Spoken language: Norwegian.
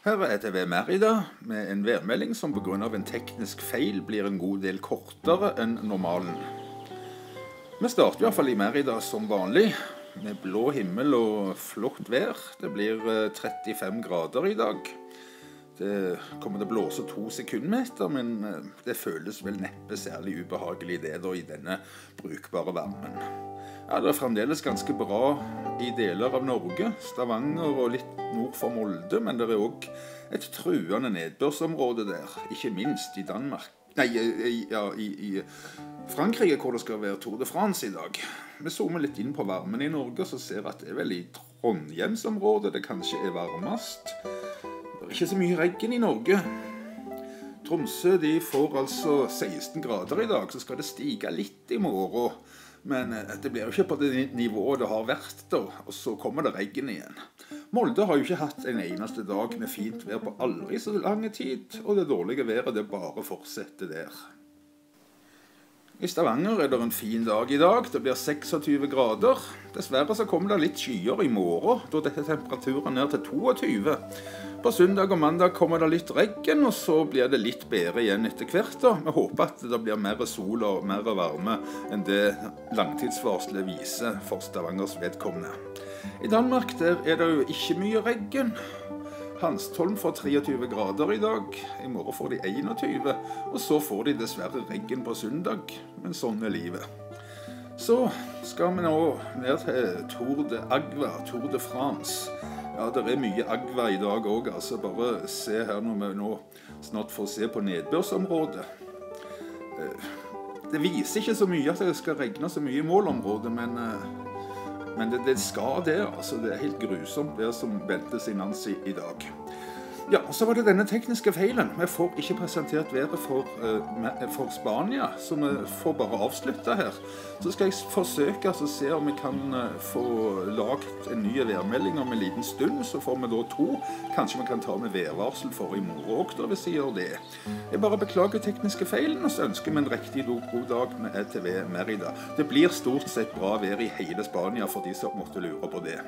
Her er TV Merida med en værmelding som pga. en teknisk feil blir en god del kortere enn normalen. Vi starter i i Merida som vanlig, med blå himmel og flott vær. Det blir 35 grader i dag. Det kommer til å blåse to sekundmeter, men det føles vel neppe særlig ubehagelig det da i denne brukbare varmen. Ja, Det er fremdeles ganske bra i deler av Norge, Stavanger og litt nord for Molde, men det er òg et truende nedbørsområde der, ikke minst i Danmark. Nei, ja, i, i, Frankrike, hvor det skal være Tour de France i dag. Vi zoomer litt inn på varmen i Norge, så ser vi at det er vel i Trondheimsområdet det kanskje er varmest. Det er ikke så mye regn i Norge. Tromsø de får altså 16 grader i dag, så skal det stige litt i morgen. Men dette blir jo ikke på det nivået det har vært, da. Og så kommer det regn igjen. Molde har jo ikke hatt en eneste dag med fint vær på aldri så lang tid, og det dårlige været det bare fortsetter der. I Stavanger er det en fin dag i dag. Det blir 26 grader. Dessverre så kommer det litt skyer i morgen. Da dette temperaturen ned til 22. På søndag og mandag kommer det litt regn, og så blir det litt bedre igjen etter hvert. Vi håper at det blir mer sol og mer varme enn det langtidsvarselet viser for Stavangers vedkommende. I Danmark der er det jo ikke mye regn. Hanstholm får 23 grader i dag. I morgen får de 21. Og så får de dessverre regn på søndag. Men sånn er livet. Så skal vi nå ned til Tour de Agva, Tour de France. Ja, det er mye agva i dag òg. Altså, bare se her når vi nå snart får se på nedbørsområdet. Eh, det viser ikke så mye at det skal regne så mye i målområdet, men eh, men det, det skal det. altså Det er helt grusomt, det som ventes i Nancy i dag. Ja, Så var det denne tekniske feilen. Vi får ikke presentert været for, uh, for Spania, så vi får bare avslutte her. Så skal jeg forsøke å se om vi kan uh, få lagd en ny værmelding om en liten stund. Så får vi da to. Kanskje vi kan ta med værvarsel for i morgen òg, hvis vi gjør det. Jeg bare beklager tekniske feilen, og så ønsker vi en riktig god dag med ETV Merida. Det blir stort sett bra vær i hele Spania for de som måtte lure på det.